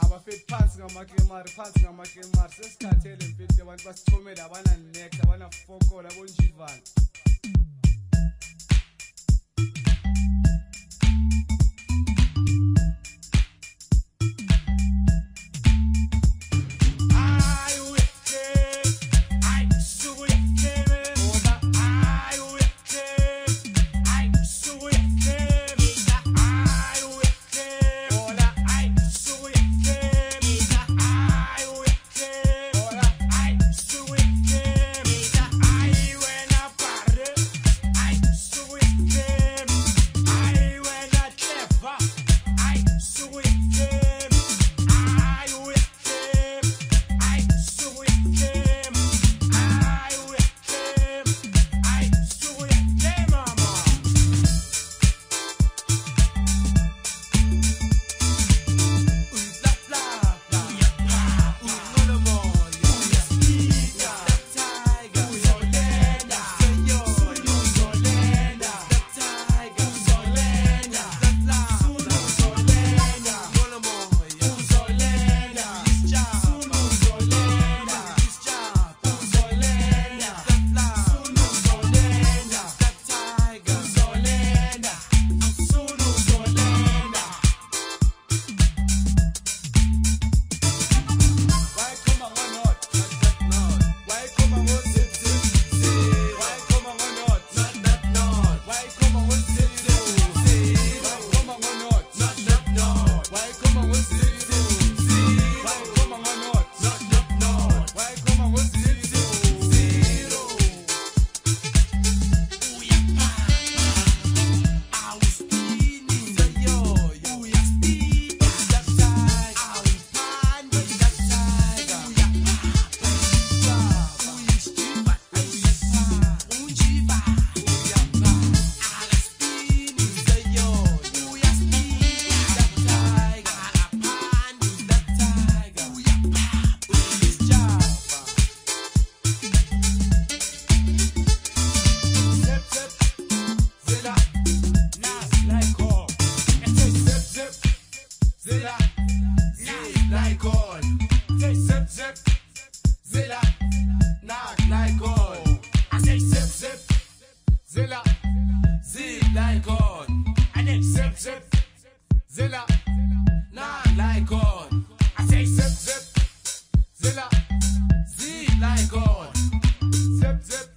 abafeki phansi ngamakemari phansi ngamakemari sesikhathele empilweni abantu basithomele abananekta abanafokola bonjivana Zip, zip, Zilla, knock, Nikon. I say zip, zip, Zilla, zip, Nikon. I say zip, zip, Zilla, knock, Nikon. I say zip, zip, Zilla, zip, Nikon. Zip, zip.